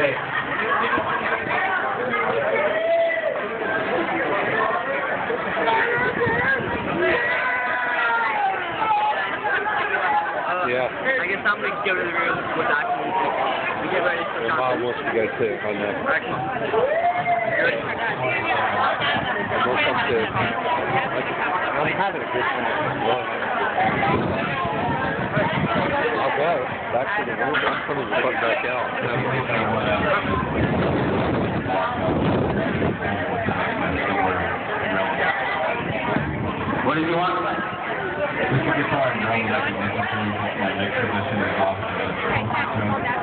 Yeah. Uh, I guess I'm going to go to the room with Axel. We get ready for Your mom wants you guys sick on that. Axel. I'm sick. I'm having a good time. Well, I'll go back to the room. I'm coming to fuck back out. Have a good time. What do you want? Mr. Guitar and Rome recognition for your next position is officer.